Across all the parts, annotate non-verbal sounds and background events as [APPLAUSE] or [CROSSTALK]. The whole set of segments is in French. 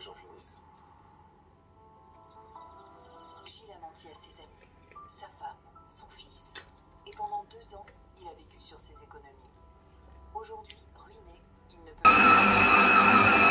faut. Gilles a menti à ses amis, sa femme, son fils. Et pendant deux ans, il a vécu sur ses économies. Aujourd'hui, ruiné, il ne peut Les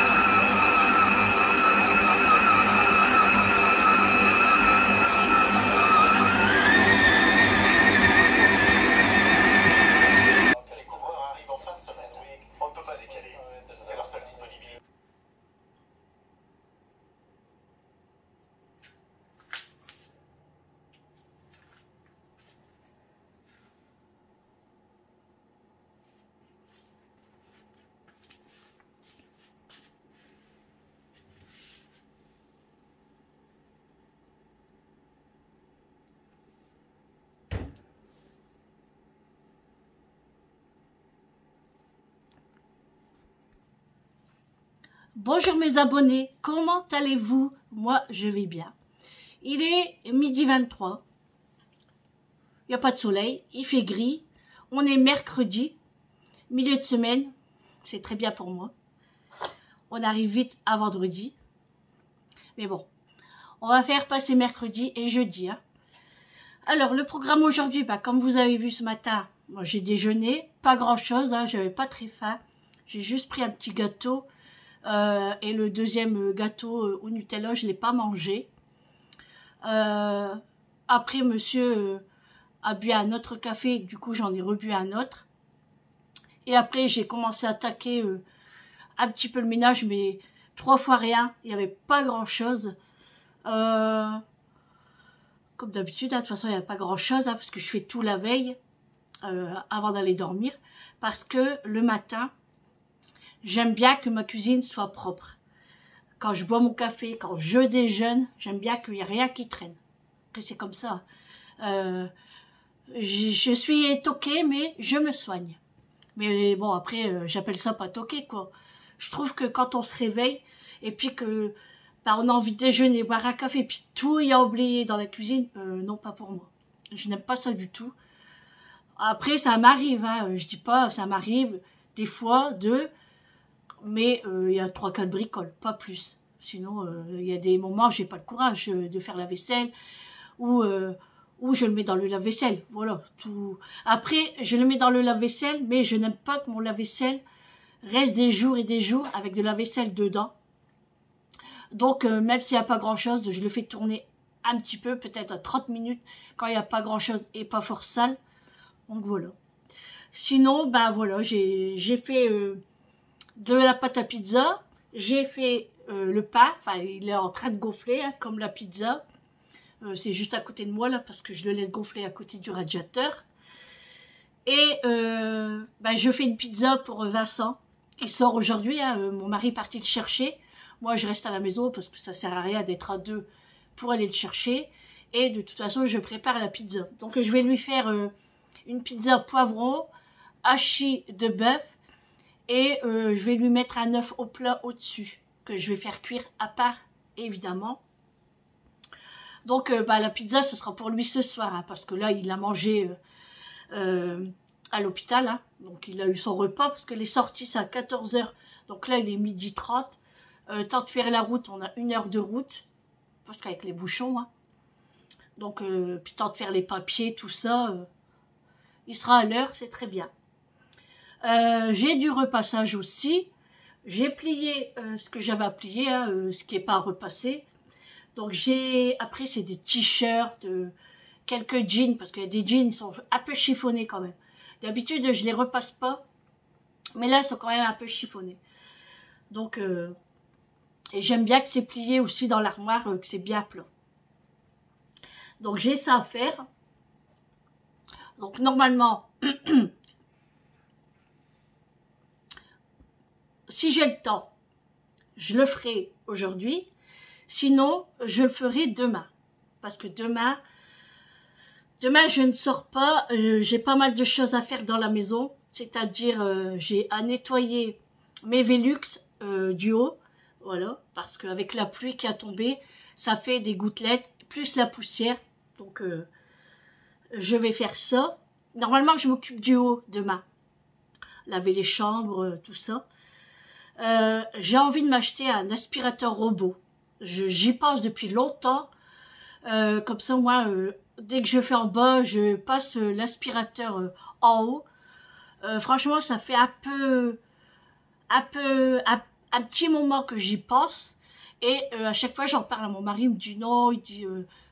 Bonjour mes abonnés, comment allez-vous? Moi, je vais bien. Il est midi 23. Il n'y a pas de soleil, il fait gris. On est mercredi, milieu de semaine. C'est très bien pour moi. On arrive vite à vendredi. Mais bon, on va faire passer mercredi et jeudi. hein. Alors, le programme aujourd'hui, bah, comme vous avez vu ce matin, moi j'ai déjeuné, pas grand-chose, hein, j'avais pas très faim. J'ai juste pris un petit gâteau euh, et le deuxième gâteau euh, au Nutella, je ne l'ai pas mangé. Euh, après, monsieur euh, a bu un autre café, du coup, j'en ai rebu un autre. Et après, j'ai commencé à attaquer euh, un petit peu le ménage, mais trois fois rien. Il n'y avait pas grand-chose. Euh, comme d'habitude, hein, de toute façon, il n'y a pas grand-chose, hein, parce que je fais tout la veille, euh, avant d'aller dormir. Parce que le matin, J'aime bien que ma cuisine soit propre. Quand je bois mon café, quand je déjeune, j'aime bien qu'il n'y ait rien qui traîne. Après, c'est comme ça. Euh, je, suis toquée, mais je me soigne. Mais bon, après, euh, j'appelle ça pas toquée, quoi. Je trouve que quand on se réveille, et puis que bah, on a envie de déjeuner, boire un café, puis tout y a oublié dans la cuisine, euh, non, pas pour moi. Je n'aime pas ça du tout. Après, ça m'arrive, hein, je dis pas, ça m'arrive des fois de mais euh, il y a trois quatre bricoles, pas plus. Sinon, euh, il y a des moments où j'ai pas le courage euh, de faire la vaisselle ou ou je le mets dans le lave-vaisselle. Voilà, tout. Après, je le mets dans le lave-vaisselle, mais je n'aime pas que mon lave-vaisselle reste des jours et des jours avec de la vaisselle dedans. Donc, même s'il n'y a pas grand-chose, je le fais tourner un petit peu, peut-être à 30 minutes, quand il n'y a pas grand-chose et pas fort sale. Donc, voilà. Sinon, ben voilà, j'ai j'ai fait... de la pâte à pizza. J'ai fait euh, le pain, enfin il est en train de gonfler hein, comme la pizza. Euh, c'est juste à côté de moi là parce que je le laisse gonfler à côté du radiateur. Et euh, bah, je fais une pizza pour Vincent qui sort aujourd'hui. hein. Mon mari est parti le chercher. Moi je reste à la maison parce que ça sert à rien d'être à deux pour aller le chercher. Et de toute façon je prépare la pizza. Donc je vais lui faire une pizza poivron, hachis de bœuf et euh, je vais lui mettre un œuf au plat au-dessus que je vais faire cuire à part évidemment. Donc euh, bah, la pizza ce sera pour lui ce soir hein, parce que là il a mangé euh, à l'hôpital hein. donc il a eu son repas parce que les sorties c'est à 14h donc là il est midi 30 euh, temps de faire la route on a une heure de route parce qu'avec les bouchons hein. donc puis temps de faire les papiers tout ça il sera à l'heure c'est très bien euh, j'ai du repassage aussi. J'ai plié euh, ce que j'avais à plier, hein, euh, ce qui n'est pas repassé. Donc j'ai après c'est des t-shirts, quelques jeans parce que des jeans sont un peu chiffonnés quand même. D'habitude je les repasse pas, mais là ils sont quand même un peu chiffonnés. Donc et j'aime bien que c'est plié aussi dans l'armoire, que c'est bien plat. Donc j'ai ça à faire. Donc normalement [CLEARS THROAT] si j'ai le temps, je le ferai aujourd'hui. Sinon, je le ferai demain. Parce que demain, demain, je ne sors pas. euh, j'ai pas mal de choses à faire dans la maison. C'est-à-dire, euh, j'ai à nettoyer mes Velux euh, du haut. Voilà. Parce qu'avec la pluie qui a tombé, ça fait des gouttelettes, plus la poussière. Donc, je vais faire ça. Normalement, je m'occupe du haut demain. Laver les chambres, tout ça. Euh, j'ai envie de m'acheter un aspirateur robot. J'y pense depuis longtemps. Euh, comme ça, moi, euh, dès que je fais en bas, je passe l'aspirateur en haut. franchement, ça fait un peu, un peu, un, petit moment que j'y pense. Et à chaque fois, j'en parle à mon mari, il me dit non, il dit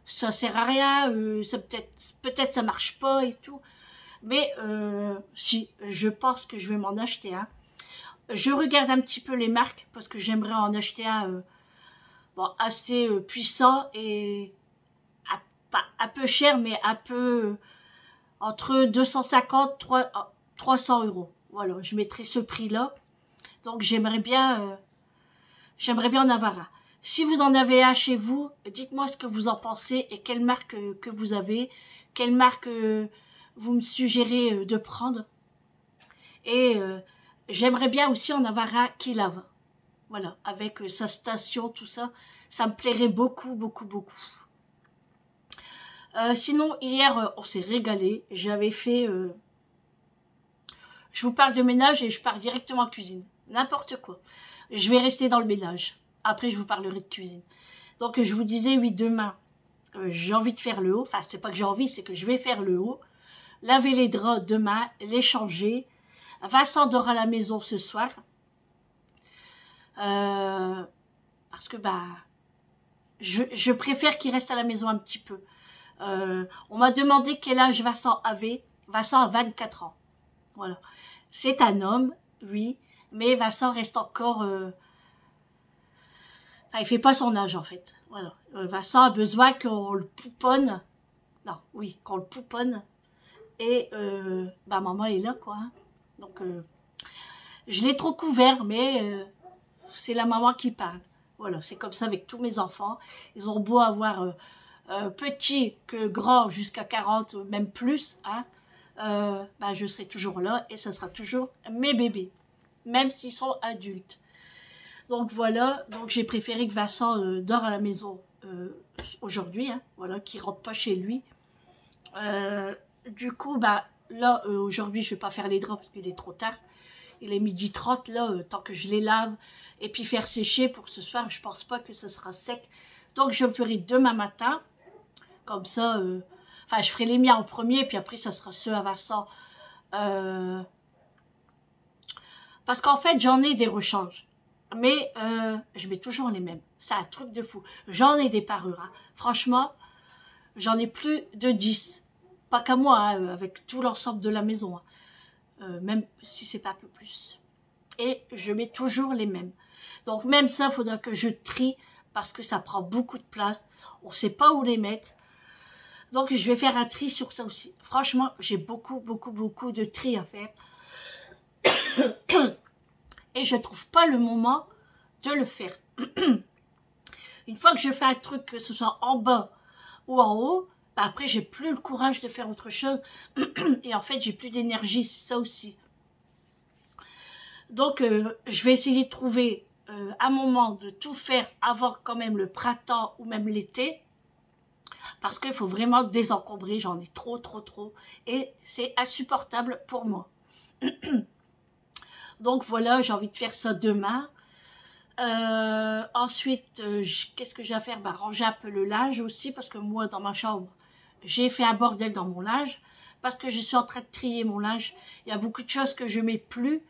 ça sert à rien, ça peut-être, peut-être ça marche pas et tout. Mais si, je pense que je vais m'en acheter un. Je regarde un petit peu les marques parce que j'aimerais en acheter un euh, assez euh, puissant et pas un peu cher, mais un peu euh, entre 250 et 300 euros. Voilà, je mettrai ce prix-là. Donc j'aimerais bien, j'aimerais bien en avoir un. Si vous en avez un chez vous, dites-moi ce que vous en pensez et quelle marque que vous avez, quelle marque vous me suggérez de prendre. Et J'aimerais bien aussi en avoir un qui lave. Voilà, avec euh, sa station, tout ça. Ça me plairait beaucoup, beaucoup, beaucoup. Euh, sinon, hier, euh, on s'est régalé. J'avais fait... Je vous parle de ménage et je pars directement en cuisine. N'importe quoi. Je vais rester dans le ménage. Après, je vous parlerai de cuisine. Donc, je vous disais, oui, demain, j'ai envie de faire le haut. Enfin, c'est pas que j'ai envie, c'est que je vais faire le haut. Laver les draps demain, les changer, Vincent dort à la maison ce soir. Euh, parce que bah je, préfère qu'il reste à la maison un petit peu. Euh, on m'a demandé quel âge Vincent avait. Vincent a 24 ans. Voilà. C'est un homme, oui, mais Vincent reste encore... Euh... Enfin, il fait pas son âge en fait. Voilà. Euh, Vincent a besoin qu'on le pouponne. Non, oui, qu'on le pouponne. Et bah maman est là quoi. Donc, euh, je l'ai trop couvert, mais euh, c'est la maman qui parle. Voilà, c'est comme ça avec tous mes enfants. Ils ont beau avoir euh, petit que grand jusqu'à 40, même plus, hein, bah, je serai toujours là et ce sera toujours mes bébés, même s'ils sont adultes. Donc voilà, donc j'ai préféré que Vincent dort à la maison aujourd'hui, hein, voilà, qu'il rentre pas chez lui. du coup, bah, Là, euh, aujourd'hui, je vais pas faire les draps parce qu'il est trop tard. Il est midi 30, là, euh, tant que je les lave. Et puis faire sécher pour ce soir, je pense pas que ce sera sec. Donc, je ferai demain matin. Comme ça, euh, enfin, je ferai les miens en premier, puis après, ça sera ceux à Vincent. Parce qu'en fait, j'en ai des rechanges. Mais je mets toujours les mêmes. C'est un truc de fou. J'en ai des parures. Hein. Franchement, j'en ai plus de 10 pas qu'à moi, hein, euh, avec tout l'ensemble de la maison, hein. euh, même si c'est pas un peu plus. Et je mets toujours les mêmes. Donc même ça, il faudra que je trie parce que ça prend beaucoup de place. On ne sait pas où les mettre. Donc je vais faire un tri sur ça aussi. Franchement, j'ai beaucoup, beaucoup, beaucoup de tri à faire. [COUGHS] Et je trouve pas le moment de le faire. [COUGHS] Une fois que je fais un truc, que ce soit en bas ou en haut, après j'ai plus le courage de faire autre chose [CLEARS THROAT] et en fait j'ai plus d'énergie, c'est ça aussi. Donc euh, je vais essayer de trouver euh, un moment de tout faire avant quand même le printemps ou même l'été parce qu'il faut vraiment désencombrer, j'en ai trop trop trop et c'est insupportable pour moi. [CLEARS THROAT] Donc voilà, j'ai envie de faire ça demain. Euh, ensuite, qu'est-ce que j'ai à faire? Bah, Ranger un peu le linge aussi, parce que moi, dans ma chambre, j'ai fait un bordel dans mon linge parce que je suis en train de trier mon linge. Il y a beaucoup de choses que je mets plus,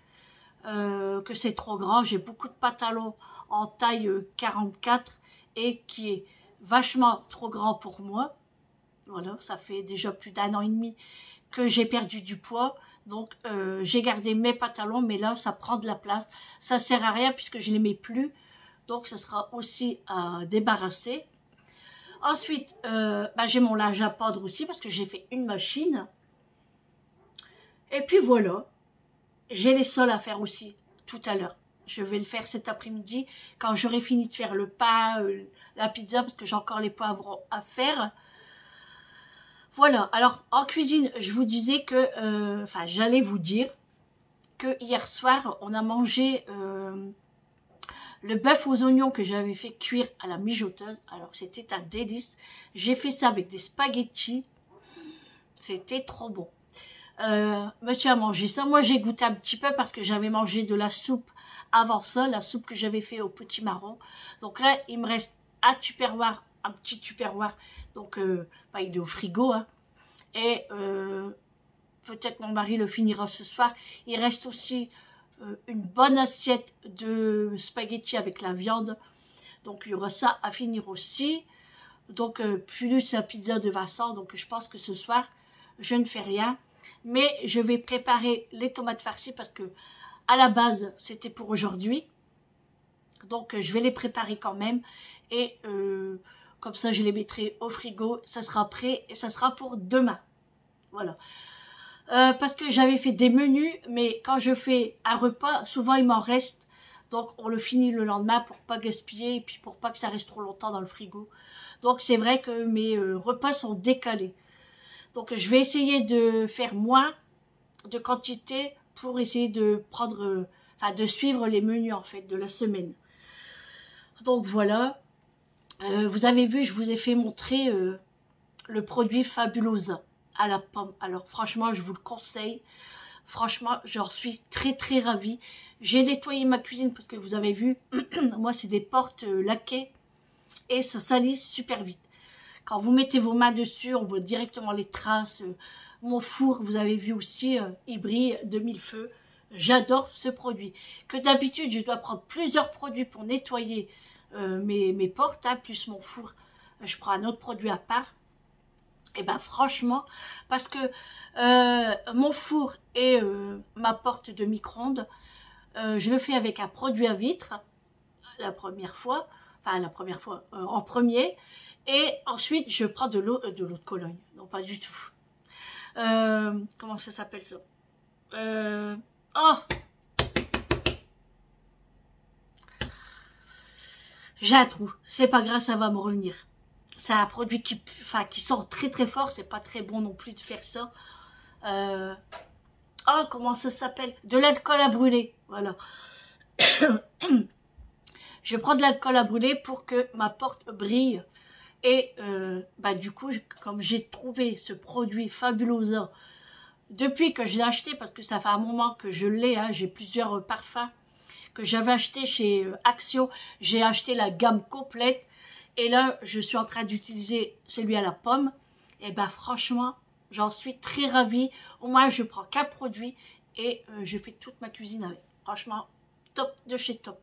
euh, que c'est trop grand. J'ai beaucoup de pantalons en taille 44 euh, et qui est vachement trop grand pour moi. Voilà, ça fait déjà plus d'un an et demi que j'ai perdu du poids. Donc, euh, j'ai gardé mes pantalons, mais là, ça prend de la place. Ça sert à rien puisque je ne les mets plus. Donc, ça sera aussi à débarrasser. Ensuite, euh, bah, j'ai mon linge à pendre aussi parce que j'ai fait une machine. Et puis voilà, j'ai les sols à faire aussi tout à l'heure. Je vais le faire cet après-midi quand j'aurai fini de faire le pain, euh, la pizza parce que j'ai encore les poivrons à faire. Voilà, alors en cuisine, je vous disais que, euh, enfin j'allais vous dire que hier soir, on a mangé le bœuf aux oignons que j'avais fait cuire à la mijoteuse. Alors, c'était un délice. J'ai fait ça avec des spaghettis. C'était trop bon. euh, monsieur a mangé ça. Moi, j'ai goûté un petit peu parce que j'avais mangé de la soupe avant ça, la soupe que j'avais fait au petit marron. Donc là, il me reste un tupperware, un petit tupperware. Donc, euh, bah, il est au frigo. Hein. Et euh, peut-être mon mari le finira ce soir. Il reste aussi une bonne assiette de spaghettis avec la viande. Donc, il y aura ça à finir aussi. Donc, euh, plus la pizza de Vincent. Donc, je pense que ce soir, je ne fais rien. Mais je vais préparer les tomates farcies parce que à la base, c'était pour aujourd'hui. Donc, je vais les préparer quand même. Et euh, comme ça, je les mettrai au frigo. Ça sera prêt et ça sera pour demain. Voilà. Euh, parce que j'avais fait des menus, mais quand je fais un repas, souvent il m'en reste. Donc, on le finit le lendemain pour pas gaspiller et puis pour pas que ça reste trop longtemps dans le frigo. Donc, c'est vrai que mes euh, repas sont décalés. Donc, je vais essayer de faire moins de quantité pour essayer de prendre, euh, enfin de suivre les menus en fait de la semaine. Donc voilà, vous avez vu, je vous ai fait montrer le produit Fabulosa à la pomme. Alors franchement, je vous le conseille. Franchement, j'en suis très très ravie. J'ai nettoyé ma cuisine parce que vous avez vu, [CLEARS THROAT] moi c'est des portes laquées et ça salit super vite. Quand vous mettez vos mains dessus, on voit directement les traces, mon four, vous avez vu aussi, euh, il brille de mille feux. J'adore ce produit. Que d'habitude, je dois prendre plusieurs produits pour nettoyer euh, mes, mes, portes, hein, plus mon four. Je prends un autre produit à part. Et ben franchement, parce que euh, mon four et euh, ma porte de micro-ondes, euh, je le fais avec un produit à vitre, la première fois, enfin la première fois, en premier, et ensuite je prends de l'eau de l'eau de Cologne, non pas du tout. Comment ça s'appelle ça? Oh J'ai un trou. C'est pas grave, ça va me revenir. C'est un produit qui, enfin, qui sort très très fort. C'est pas très bon non plus de faire ça. Euh, oh, comment ça s'appelle? De l'alcool à brûler. Voilà. [COUGHS] Je prends de l'alcool à brûler pour que ma porte brille. Et euh, bah, du coup, comme j'ai trouvé ce produit Fabulosa depuis que je l'ai acheté, parce que ça fait un moment que je l'ai, hein, j'ai plusieurs parfums que j'avais acheté chez Action, j'ai acheté la gamme complète. Et là, je suis en train d'utiliser celui à la pomme. Et ben franchement, j'en suis très ravie. Au moins, je prends qu'un produit et euh, je fais toute ma cuisine avec. Franchement, top de chez top.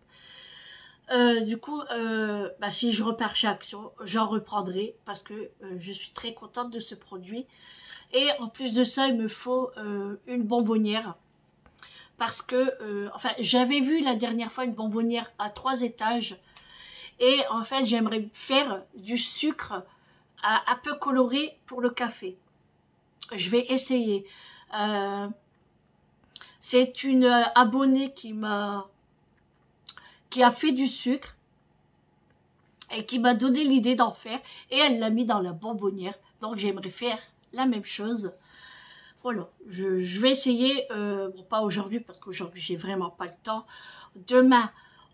Euh, du coup, euh, bah, si je repars chez Action, j'en reprendrai parce que je suis très contente de ce produit. Et en plus de ça, il me faut une bonbonnière. Parce que, enfin, j'avais vu la dernière fois une bonbonnière à trois étages. Et en fait, j'aimerais faire du sucre un peu coloré pour le café. Je vais essayer. C'est une abonnée qui m'a qui a fait du sucre et qui m'a donné l'idée d'en faire et elle l'a mis dans la bonbonnière. Donc j'aimerais faire la même chose. Voilà, je, je vais essayer, euh, bon pas aujourd'hui parce qu'aujourd'hui j'ai vraiment pas le temps. Demain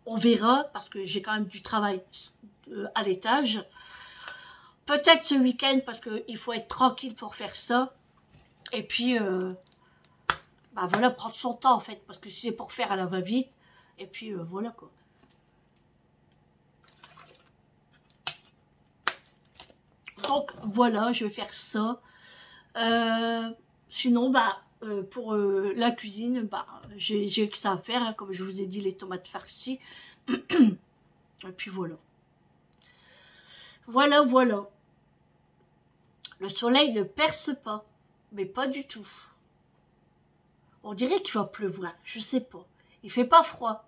on verra parce que j'ai quand même du travail euh, à l'étage. Peut-être ce week-end parce qu'il faut être tranquille pour faire ça. Et puis, euh, bah voilà, prendre son temps en fait parce que si c'est pour faire à la va-vite, et puis euh, voilà quoi. Donc voilà, je vais faire ça. Sinon, bah, euh, pour euh, la cuisine, bah, j'ai que ça à faire. Hein, comme je vous ai dit, les tomates farcies. [CLEARS THROAT] Et puis voilà. Voilà, voilà. Le soleil ne perce pas. Mais pas du tout. On dirait qu'il va pleuvoir. Je sais pas. Il fait pas froid.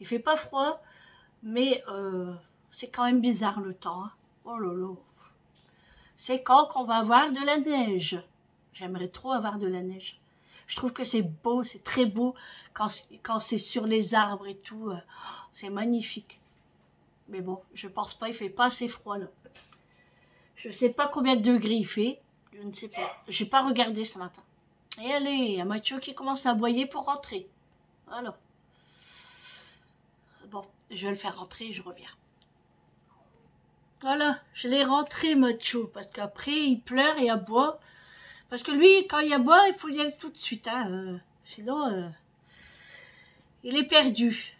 Il fait pas froid. Mais euh, c'est quand même bizarre le temps. Hein. Oh là là c'est quand qu'on va avoir de la neige. J'aimerais trop avoir de la neige. Je trouve que c'est beau, c'est très beau quand, c'est sur les arbres et tout. Euh, c'est magnifique. Mais bon, je pense pas, il fait pas assez froid là. Je sais pas combien de degrés il fait. Je ne sais pas. J'ai pas regardé ce matin. Et allez, il y a Mathieu qui commence à aboyer pour rentrer. Voilà. Bon, je vais le faire rentrer et je reviens. Voilà, je l'ai rentré Macho, parce qu'après il pleure et aboie, Parce que lui, quand il y a bois, il faut y aller tout de suite. Hein, euh, sinon, euh, il est perdu.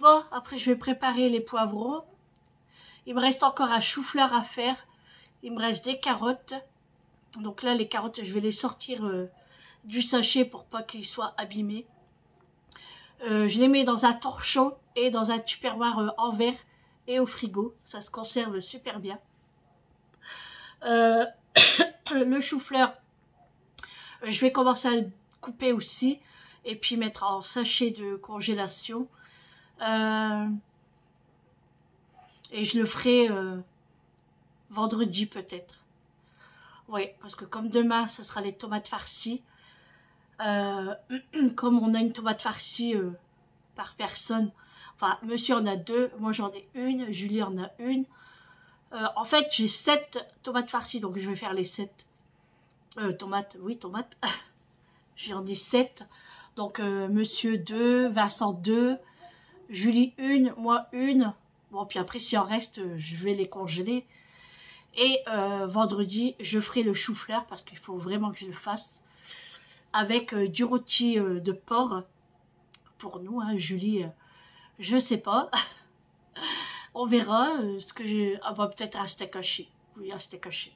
Bon, après, je vais préparer les poivrons. Il me reste encore un chou-fleur à faire. Il me reste des carottes. Donc là, les carottes, je vais les sortir euh, du sachet pour pas qu'ils soient abîmés. Je les mets dans un torchon et dans un tupperware en verre et au frigo. Ça se conserve super bien. [COUGHS] le chou-fleur, je vais commencer à le couper aussi et puis mettre en sachet de congélation. et je le ferai vendredi peut-être. Oui, parce que comme demain, ce sera les tomates farcies. Euh, [COUGHS] comme on a une tomate farcie euh, par personne, enfin, monsieur en a deux, moi j'en ai une, Julie en a une. Euh, en fait, j'ai sept tomates farcies, donc je vais faire les sept. tomates, oui, tomates. [LAUGHS] J'en ai sept. Donc, monsieur deux, Vincent deux, Julie une, moi une. Bon, puis après, s'il en reste, je vais les congeler. Et vendredi, je ferai le chou-fleur parce qu'il faut vraiment que je le fasse avec euh, du rôti euh, de porc pour nous, hein, Julie, euh, je sais pas. [LAUGHS] On verra ce que j'ai. Ah bah peut-être steak haché. Oui, un steak haché.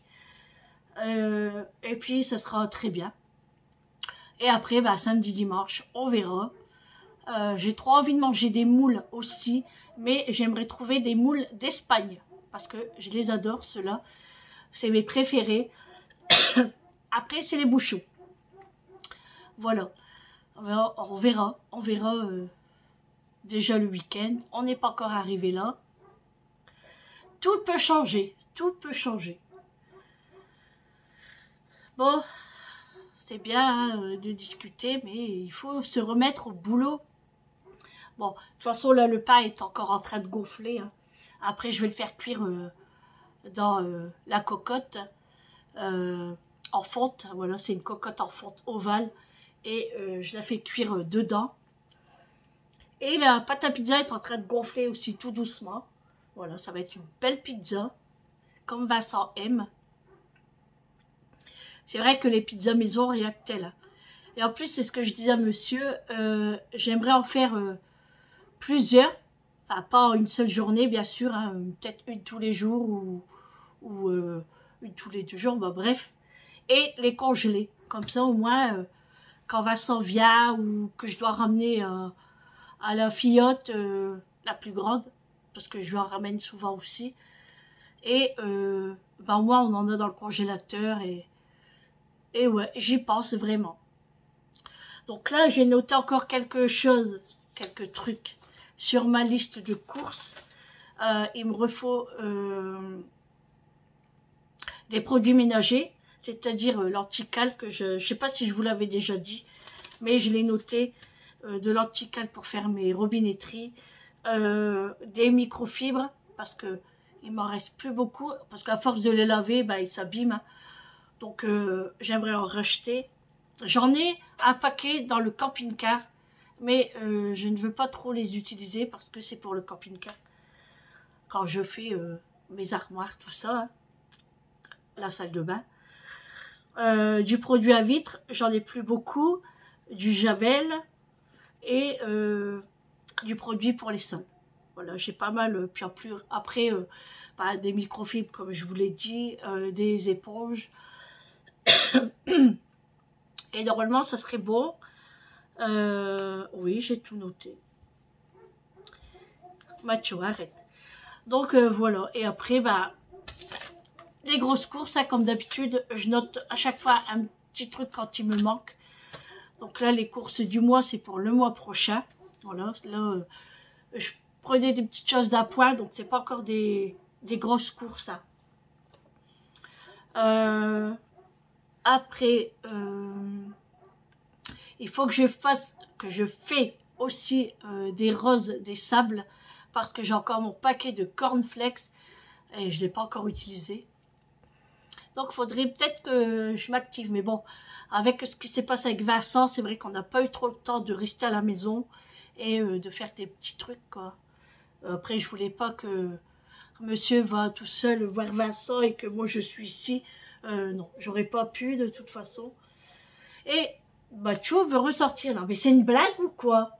et puis ça sera très bien. Et après, bah, samedi, dimanche, on verra. j'ai trop envie de manger des moules aussi, mais j'aimerais trouver des moules d'Espagne parce que je les adore, ceux-là. C'est mes préférés. [COUGHS] Après, c'est les bouchons. Voilà. On verra. On verra, euh, déjà le week-end. On n'est pas encore arrivé là. Tout peut changer. Tout peut changer. Bon, c'est bien hein, de discuter, mais il faut se remettre au boulot. Bon, de toute façon, là, le pain est encore en train de gonfler. Hein. Après, je vais le faire cuire euh, dans euh, la cocotte en fonte. Voilà, c'est une cocotte en fonte ovale et euh, je la fais cuire euh, dedans. Et la pâte à pizza est en train de gonfler aussi tout doucement. Voilà, ça va être une belle pizza, comme Vincent aime. C'est vrai que les pizzas maison, rien que tel. Et en plus, c'est ce que je disais à monsieur, euh, j'aimerais en faire plusieurs. Enfin, pas en une seule journée, bien sûr, hein, peut-être une tous les jours ou, ou une tous les deux jours, bah, bref. Et les congeler. Comme ça, au moins, quand Vincent vient ou que je dois ramener euh, à la fillotte euh, la plus grande, parce que je lui en ramène souvent aussi. Et euh, ben moi, on en a dans le congélateur et, et ouais, j'y pense vraiment. Donc là, j'ai noté encore quelque chose, quelques trucs sur ma liste de courses. il me refaut des produits ménagers c'est-à-dire euh, l'anticalque, je ne sais pas si je vous l'avais déjà dit, mais je l'ai noté, euh, de l'anticalque pour faire mes robinetteries, euh, des microfibres, parce que il m'en reste plus beaucoup, parce qu'à force de les laver, bah, ils s'abîment. Donc j'aimerais en racheter. J'en ai un paquet dans le camping-car, mais je ne veux pas trop les utiliser parce que c'est pour le camping-car. Quand je fais mes armoires, tout ça, hein, la salle de bain. Euh, du produit à vitre, j'en ai plus beaucoup, du javel et euh, du produit pour les sols. Voilà, j'ai pas mal, euh, puis après, bah, des microfibres, comme je vous l'ai dit, des éponges. [COUGHS] et normalement, ça serait bon. oui, j'ai tout noté. Macho, arrête. Donc, voilà. Et après, bah, des grosses courses, comme d'habitude, je note à chaque fois un petit truc quand il me manque. Donc là, les courses du mois, c'est pour le mois prochain. Là, euh, je prenais des petites choses d'appoint, donc c'est pas encore des, grosses courses. Euh, après, euh, il faut que je fasse, que je fais aussi des roses, des sables, parce que j'ai encore mon paquet de cornflakes et je ne l'ai pas encore utilisé. Donc, il faudrait peut-être que je m'active. Mais bon, avec ce qui s'est passé avec Vincent, c'est vrai qu'on n'a pas eu trop le temps de rester à la maison et euh, de faire des petits trucs, quoi. Après, je voulais pas que monsieur va tout seul voir Vincent et que moi je suis ici Euh, non, j'aurais pas pu de toute façon. Et Macho veut ressortir. Non, mais c'est une blague ou quoi?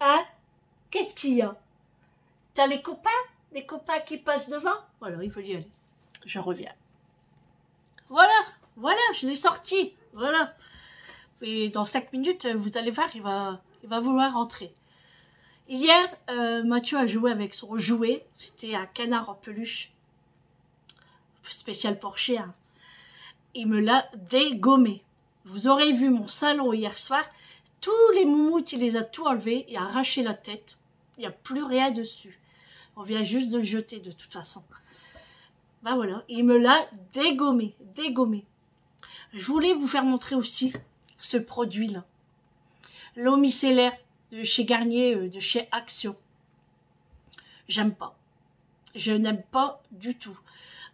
Hein? Qu'est-ce qu'il y a? T'as les copains? Les copains qui passent devant? Voilà, il faut y aller. Je reviens. Voilà, voilà, je l'ai sorti. Voilà. Et dans cinq minutes, vous allez voir, il va, va vouloir rentrer. Hier, euh, Mathieu a joué avec son jouet. C'était un canard en peluche. Spécial pour chien. Il me l'a dégommé. Vous aurez vu mon salon hier soir. Tous les moumoutes, il les a tout enlevés et arraché la tête. Il n'y a plus rien dessus. On vient juste de le jeter de toute façon. Ben voilà, il me l'a dégommé, dégommé. Je voulais vous faire montrer aussi ce produit-là. L'eau micellaire de chez Garnier, euh, de chez Action. J'aime pas. Je n'aime pas du tout.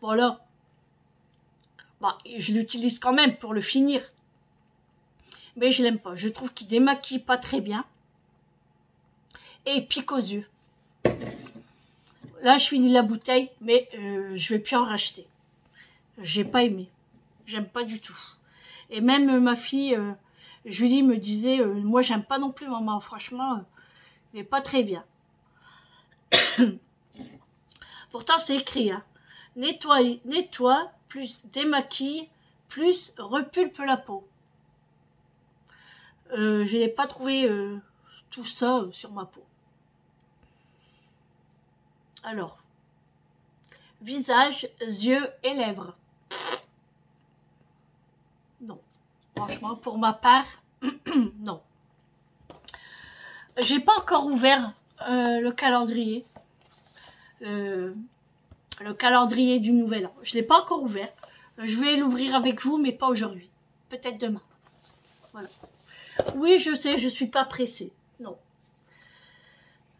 Bon alors, bah, je l'utilise quand même pour le finir. Mais je l'aime pas. Je trouve qu'il démaquille pas très bien. Et pique aux yeux. Là, je finis la bouteille, mais euh, je vais plus en racheter. J'ai pas aimé. J'aime pas du tout. Et même euh, ma fille, euh, Julie me disait, euh, moi j'aime pas non plus maman, franchement, euh, est pas très bien. [COUGHS] Pourtant c'est écrit, hein. nettoie, nettoie, plus démaquille, plus repulpe la peau. Euh, je n'ai pas trouvé euh, tout ça sur ma peau. Alors, visage, yeux et lèvres. Non. Franchement, pour ma part, [CLEARS THROAT] non. J'ai pas encore ouvert euh, le calendrier. Euh, le calendrier du nouvel an. Je l'ai pas encore ouvert. Je vais l'ouvrir avec vous, mais pas aujourd'hui. Peut-être demain. Voilà. Oui, je sais, je suis pas pressée. Non.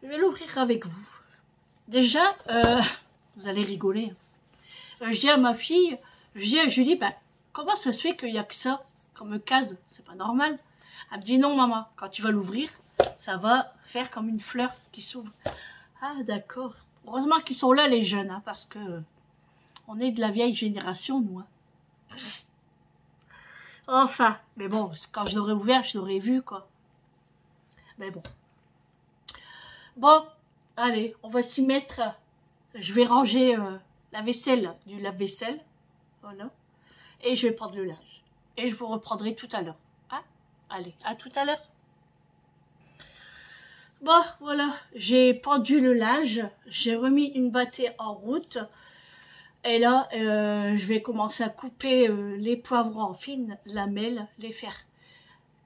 Je vais l'ouvrir avec vous. Déjà, euh, vous allez rigoler. Euh, je dis à ma fille, je dis à Julie, ben, comment ça se fait qu'il y a que ça? Comme case C'est pas normal. Elle me dit non, maman, quand tu vas l'ouvrir, ça va faire comme une fleur qui s'ouvre. Ah, d'accord. Heureusement qu'ils sont là, les jeunes, hein, parce que on est de la vieille génération, nous. hein. Enfin, mais bon, quand je l'aurais ouvert, je l'aurais vu, quoi. Mais bon. Bon, allez, on va s'y mettre. Je vais ranger euh, la vaisselle du lave-vaisselle. Voilà. Et je vais prendre le linge. Et je vous reprendrai tout à l'heure. Hein allez, à tout à l'heure. Bon, voilà, j'ai pendu le linge, j'ai remis une bâtée en route. Et là, euh, je vais commencer à couper euh, les poivrons en fines lamelles, les faire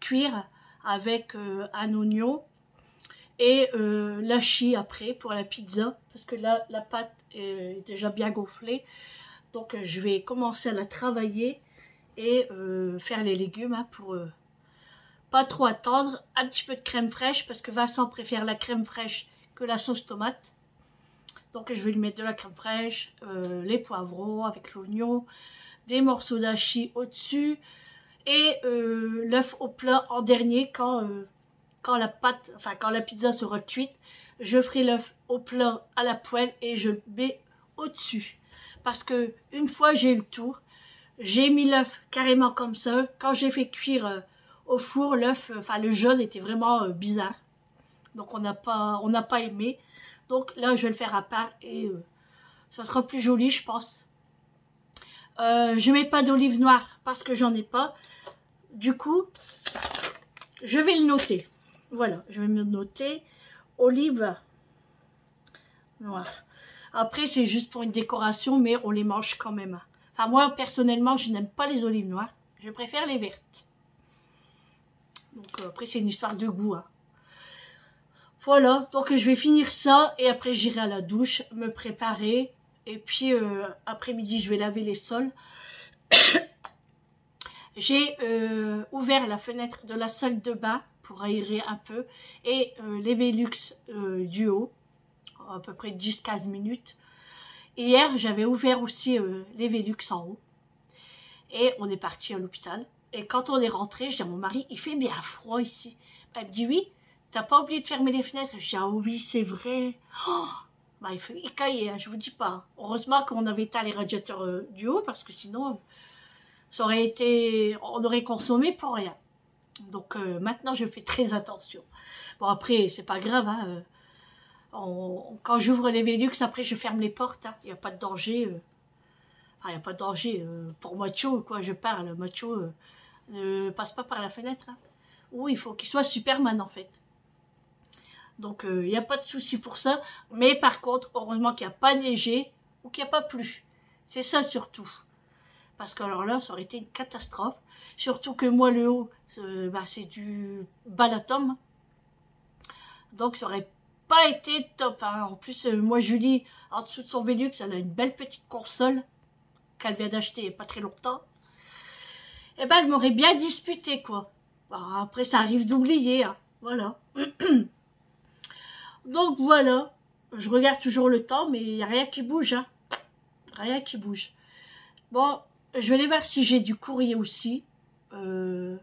cuire avec euh, un oignon et euh, l'hachis après pour la pizza parce que là, la pâte est déjà bien gonflée. Donc, je vais commencer à la travailler et euh, faire les légumes hein, pour euh, pas trop attendre. Un petit peu de crème fraîche parce que Vincent préfère la crème fraîche que la sauce tomate. Donc je vais lui mettre de la crème fraîche, euh, les poivrons avec l'oignon, des morceaux d'hachis au-dessus et euh, l'œuf au plat en dernier quand, quand la pâte, enfin quand la pizza sera cuite. Je ferai l'œuf au plat à la poêle et je mets au-dessus. Parce que une fois j'ai eu le tour, j'ai mis l'œuf carrément comme ça. Quand j'ai fait cuire euh, au four, l'œuf, euh, enfin le jaune était vraiment euh, bizarre. Donc on n'a pas, pas aimé. Donc là, je vais le faire à part et ça sera plus joli, je pense. Euh, je mets pas d'olive noire parce que j'en ai pas. Du coup, je vais le noter. Voilà, je vais me noter olive noire. Après, c'est juste pour une décoration, mais on les mange quand même. Moi, personnellement, je n'aime pas les olives noires. Je préfère les vertes. Donc, euh, après, c'est une histoire de goût. hein. Voilà, donc je vais finir ça et après j'irai à la douche, me préparer. Et puis euh, après-midi, je vais laver les sols. [COUGHS] J'ai euh, ouvert la fenêtre de la salle de bain pour aérer un peu et les Velux du haut, à peu près 10-15 minutes. Hier, j'avais ouvert aussi euh, les Velux en haut et on est parti à l'hôpital. Et quand on est rentré, je dis à mon mari, il fait bien froid ici. Elle me dit oui, t'as pas oublié de fermer les fenêtres? Je dis ah oui, c'est vrai. Oh bah, il fait écailler, hein, je vous dis pas. Heureusement qu'on avait éteint les radiateurs euh, du haut parce que sinon, ça aurait été, on aurait consommé pour rien. Donc euh, maintenant, je fais très attention. Bon après, c'est pas grave. Hein, euh, quand j'ouvre les Velux, après je ferme les portes. Il n'y a pas de danger. euh. Il n'y a pas de danger euh, pour macho, quoi. Je parle. Macho euh, ne passe pas par la fenêtre. hein. Ou il faut qu'il soit Superman en fait. Donc il n'y a pas de souci pour ça. Mais par contre, heureusement qu'il n'y a pas neigé ou qu'il n'y a pas plu. C'est ça surtout. Parce que alors là, ça aurait été une catastrophe. Surtout que moi, le haut, bah, c'est du balatum. Donc ça aurait pas été top. hein. En plus, euh, moi, Julie, en dessous de son Velux, elle a une belle petite console qu'elle vient d'acheter il y a pas très longtemps. Et ben, elle m'aurait bien disputé, quoi. Après, ça arrive d'oublier. hein. Voilà. [CLEARS THROAT] Donc voilà. Je regarde toujours le temps, mais il n'y a rien qui bouge. Hein. Rien qui bouge. Bon, je vais aller voir si j'ai du courrier aussi. Euh,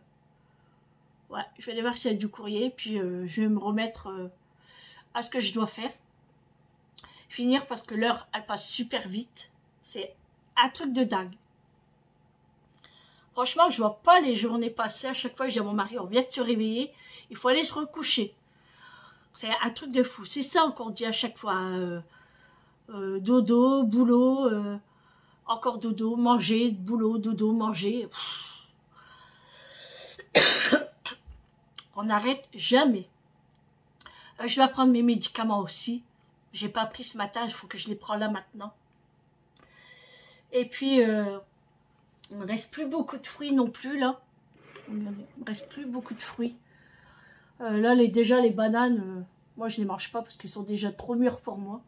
Ouais, je vais aller voir s'il y a du courrier, puis euh, je vais me remettre euh, à ce que je dois faire. Finir parce que l'heure, elle passe super vite. C'est un truc de dingue. Franchement, je vois pas les journées passer. À chaque fois, je dis à mon mari, on vient de se réveiller, il faut aller se recoucher. C'est un truc de fou. C'est ça qu'on dit à chaque fois. euh, euh, dodo, boulot, euh, encore dodo, manger, boulot, dodo, manger. [COUGHS] On n'arrête jamais. Euh, je vais prendre mes médicaments aussi. J'ai pas pris ce matin, il faut que je les prends là maintenant. Et puis, euh, il ne reste plus beaucoup de fruits non plus là. Il ne me reste plus beaucoup de fruits. Euh, là, les, déjà les bananes, moi je les mange pas parce qu'ils sont déjà trop mûrs pour moi.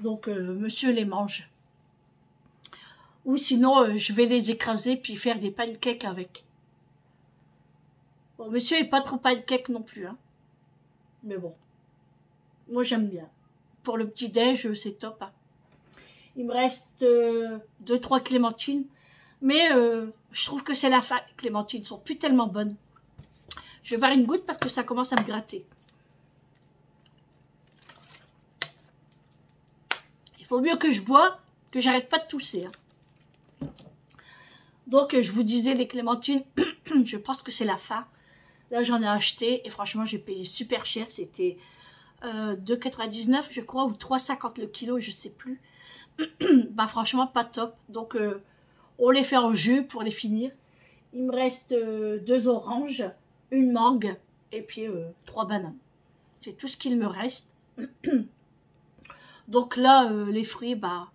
Donc, monsieur les mange. Ou sinon, je vais les écraser puis faire des pancakes avec. Bon, monsieur est pas trop pancake non plus, hein. Mais bon. Moi, j'aime bien. Pour le petit-déj, c'est top, hein. Il me reste euh, deux, trois clémentines. Mais euh, je trouve que c'est la fin. Les clémentines sont plus tellement bonnes. Je vais boire une goutte parce que ça commence à me gratter. Il faut mieux que je bois, que j'arrête pas de tousser. hein. Donc, euh, je vous disais, les clémentines, [CLEARS THROAT] je pense que c'est la fin. Là, j'en ai acheté et franchement, j'ai payé super cher. C'était euh, 2,99 je crois, ou 3,50 le kilo, je sais plus. [CLEARS THROAT] bah franchement, pas top. Donc, euh, on les fait en jus pour les finir. Il me reste euh, deux oranges, une mangue et puis euh, trois bananes. C'est tout ce qu'il me reste. [CLEARS THROAT] Donc là, euh, les fruits, bah,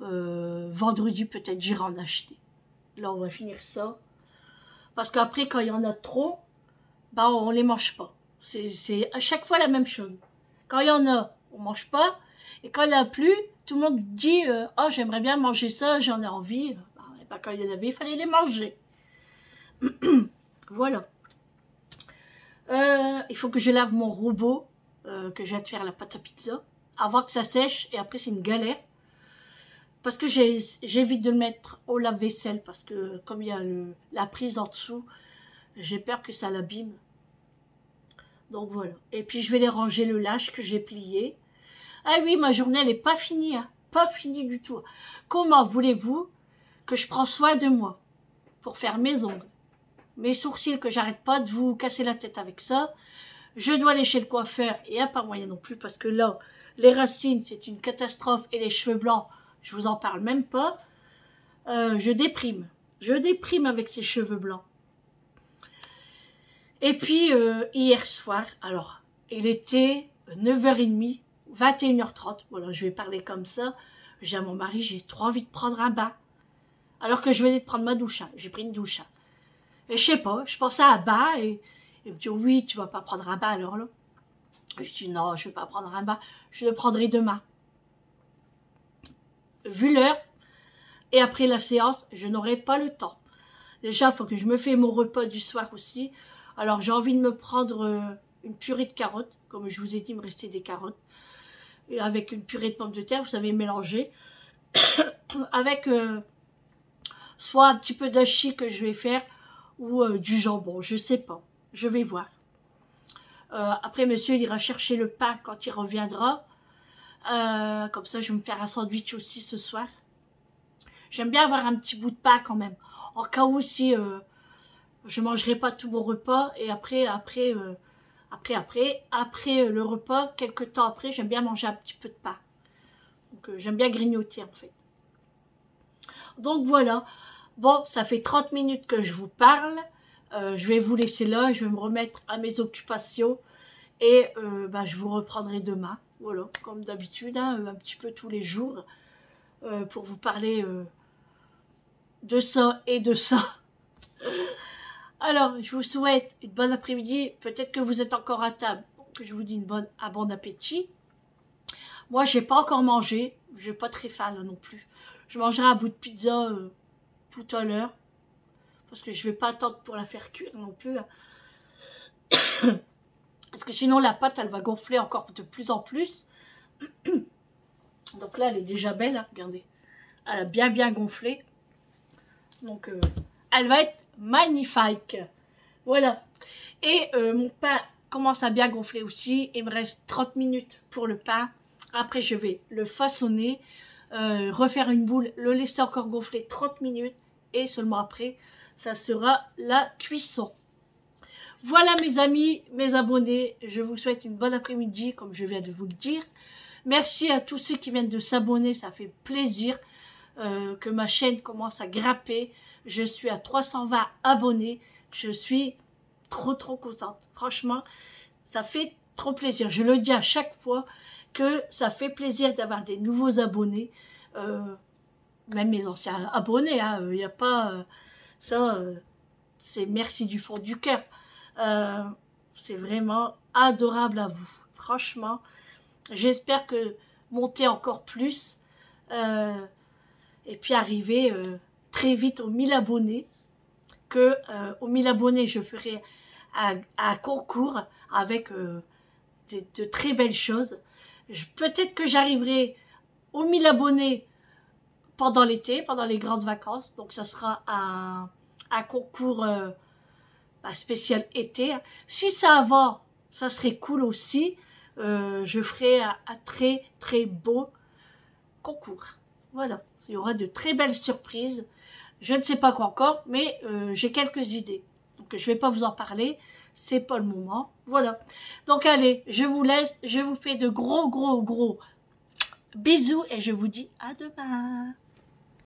vendredi peut-être j'irai en acheter. Là, on va finir ça. Parce qu'après, quand il y en a trop, bah, on les mange pas. C'est- à chaque fois la même chose. Quand il y en a, on mange pas. Et quand il n'y en a plus, tout le monde dit euh, Oh, j'aimerais bien manger ça, j'en ai envie. Et bah, quand il y en avait, il fallait les manger. [CLEARS THROAT] voilà. Euh, il faut que je lave mon robot, euh, que viens de faire la pâte à pizza, avant que ça sèche. Et après, c'est une galère. Parce que j'ai- j'évite de le mettre au lave-vaisselle, parce que comme il y a le- la prise en dessous, j'ai peur que ça l'abîme. Donc voilà. Et puis je vais les ranger le lâche que j'ai plié. Ah oui, ma journée, elle n'est pas finie. hein. Pas finie du tout. Comment voulez-vous que je prends soin de moi pour faire mes ongles, mes sourcils, que j'arrête pas de vous casser la tête avec ça Je dois aller chez le coiffeur et a pas moyen non plus parce que là, les racines, c'est une catastrophe et les cheveux blancs, je vous en parle même pas. Euh, je déprime. Je déprime avec ces cheveux blancs. Et puis, euh, hier soir, alors, il était 9h30, 21h30, voilà, je vais parler comme ça. J'ai à mon mari, j'ai trop envie de prendre un bain. Alors que je venais de prendre ma douche, hein. j'ai pris une douche. hein. Et je sais pas, je pensais à un bain et il me dit, oui, tu vas pas prendre un bain alors là. Je dis, non, je vais pas prendre un bain, je le prendrai demain. Vu l'heure, et après la séance, je n'aurai pas le temps. Déjà, il faut que je me fais mon repas du soir aussi. Alors, j'ai envie de me prendre euh, une purée de carottes. Comme je vous ai dit, il me restait des carottes. Avec une purée de pommes de terre, vous savez, mélanger. [COUGHS] avec euh, soit un petit peu d'hachis que je vais faire, ou euh, du jambon, je sais pas. Je vais voir. Après, monsieur, il ira chercher le pain quand il reviendra. Comme ça, je vais me faire un sandwich aussi ce soir. J'aime bien avoir un petit bout de pain quand même. en cas où si je mangerai pas tout mon repas et après, après, euh, après, après, après le repas, quelques temps après, j'aime bien manger un petit peu de pain. Donc euh, j'aime bien grignoter en fait. Donc voilà. Bon, ça fait 30 minutes que je vous parle. Euh, je vais vous laisser là, je vais me remettre à mes occupations et euh, bah, je vous reprendrai demain. Voilà, comme d'habitude, hein, un petit peu tous les jours euh, pour vous parler euh, de ça et de ça. [LAUGHS] Alors, je vous souhaite une bonne après-midi. Peut-être que vous êtes encore à table, que je vous dis une bonne, un bon appétit. Moi, j'ai pas encore mangé. J'ai pas très faim non plus. Je mangerai un bout de pizza euh, tout à l'heure. Parce que je vais pas attendre pour la faire cuire non plus. hein. [COUGHS] Parce que sinon, la pâte, elle va gonfler encore de plus en plus. [COUGHS] Donc là, elle est déjà belle, hein, regardez. Elle a bien, bien gonflé. Donc, euh, elle va être magnifique. Voilà. Et euh, mon pain commence à bien gonfler aussi. Il me reste 30 minutes pour le pain. Après, je vais le façonner, euh, refaire une boule, le laisser encore gonfler 30 minutes. Et seulement après, ça sera la cuisson. Voilà mes amis, mes abonnés, je vous souhaite une bonne après-midi comme je viens de vous le dire. Merci à tous ceux qui viennent de s'abonner, ça fait plaisir euh, que ma chaîne commence à grimper. Je suis à 320 abonnés, je suis trop trop contente. Franchement, ça fait trop plaisir. Je le dis à chaque fois que ça fait plaisir d'avoir des nouveaux abonnés, euh, même mes anciens abonnés. Il hein, n'y a pas euh, ça, c'est merci du fond du cœur. C'est vraiment adorable à vous. Franchement, j'espère que monter encore plus et puis arriver euh, très vite aux 1000 abonnés. Que euh, aux 1000 abonnés, je ferai un, concours avec euh, de, très belles choses. Peut-être que j'arriverai aux 1000 abonnés pendant l'été, pendant les grandes vacances. Donc ça sera un, concours bah, spécial été. Si ça avant, ça serait cool aussi. Je ferai un très très beau concours. Voilà, il y aura de très belles surprises. Je ne sais pas quoi encore, mais euh, j'ai quelques idées. Donc je vais pas vous en parler, c'est pas le moment. Voilà. Donc allez, je vous laisse, je vous fais de gros gros gros bisous et je vous dis à demain.